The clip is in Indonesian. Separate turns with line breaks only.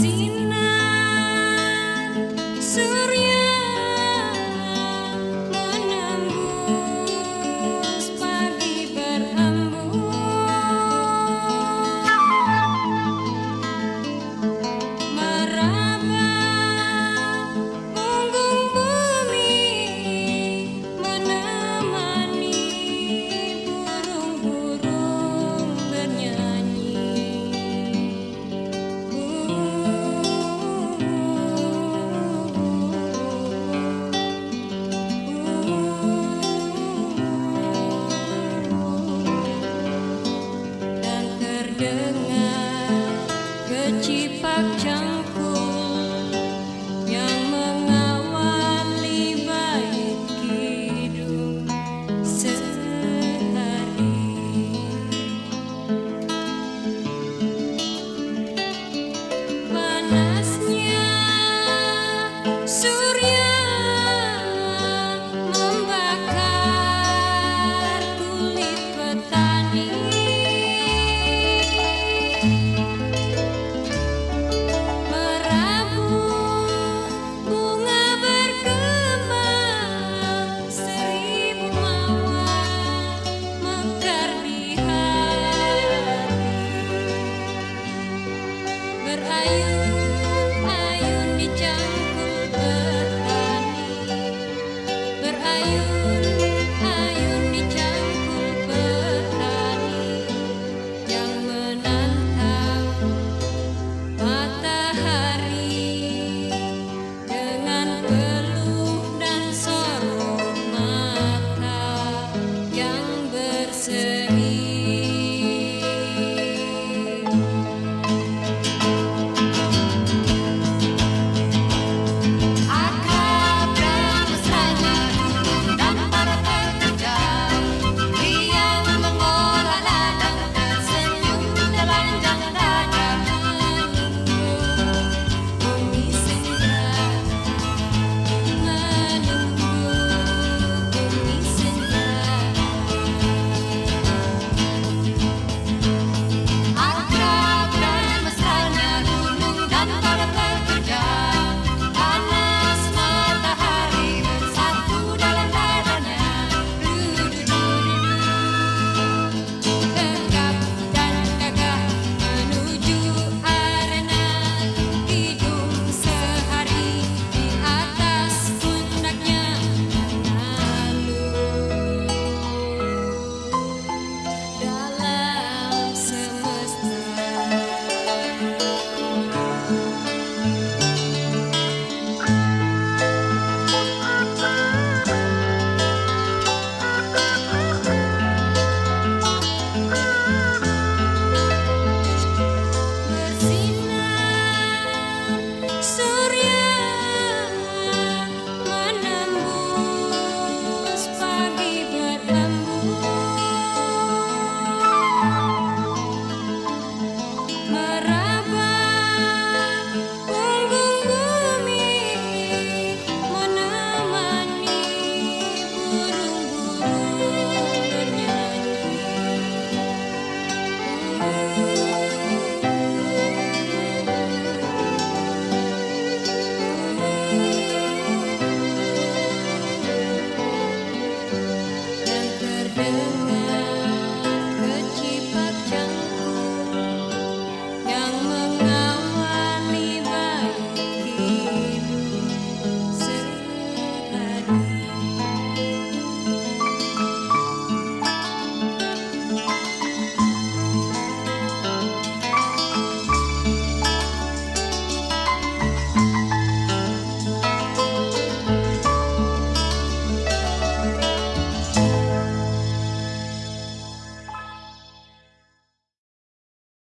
seen pháp chẳng cùng berayun-ayun di cangkul petani. Berayun